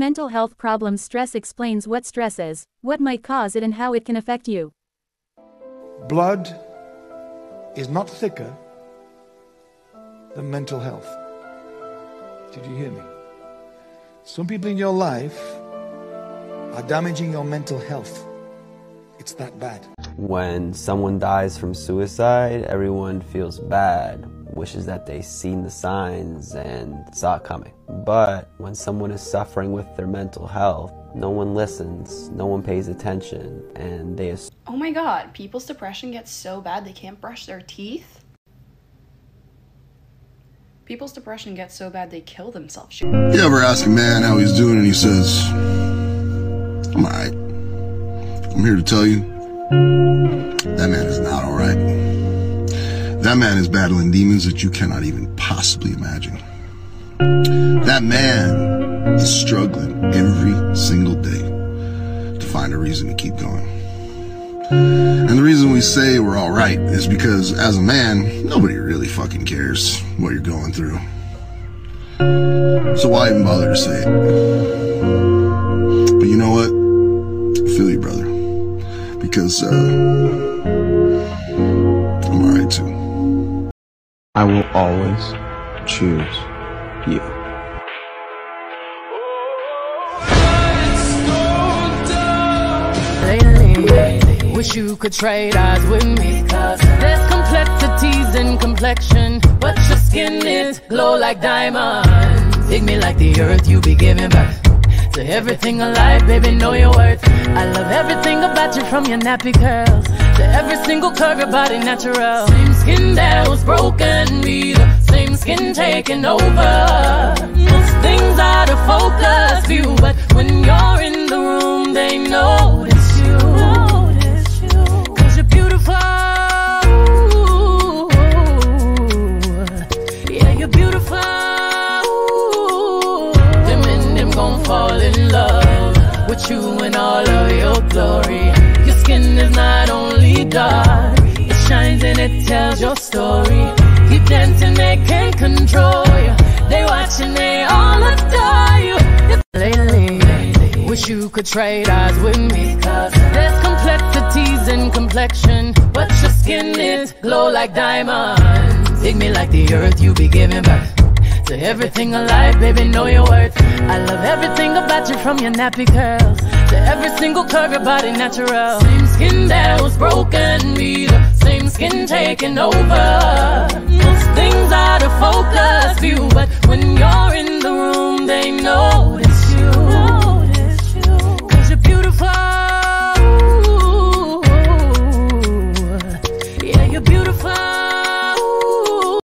Mental health problems stress explains what stress is, what might cause it and how it can affect you. Blood is not thicker than mental health. Did you hear me? Some people in your life are damaging your mental health. It's that bad. When someone dies from suicide, everyone feels bad, wishes that they seen the signs and saw it coming. But when someone is suffering with their mental health, no one listens, no one pays attention, and they assume. Oh my god, people's depression gets so bad they can't brush their teeth? People's depression gets so bad they kill themselves. You ever ask a man how he's doing and he says, I'm alright. I'm here to tell you, that man is not alright. That man is battling demons that you cannot even possibly imagine. That man is struggling every single day to find a reason to keep going. And the reason we say we're alright is because as a man, nobody really fucking cares what you're going through. So why even bother to say it? But you know what? I feel you, brother. Because, uh, I'm alright too. I will always choose you. Lately, wish you could trade eyes with me. Cause there's complexities in complexion, but your skin is glow like diamonds. Dig me like the earth you be giving birth. To everything alive, baby, know your worth. I love everything about you from your nappy curls to every single curve, your body natural. Same skin that was broken, be the same skin taking over. Most things out of focus view, but when you're in the room, they notice you. Cause you're beautiful. Yeah, you're beautiful. Tells your story. Keep dancing, they can't control you. They watching, they all adore you. Lately, wish you could trade eyes with me. Cause there's complexities in complexion, but your skin is glow like diamonds. Dig me like the earth you be giving birth. To everything alive, baby, know your worth. I love everything about you from your nappy curls to every single curve, your body natural. Same skin that was broken, be taking over. Most things out of focus view, but when you're in the room, they notice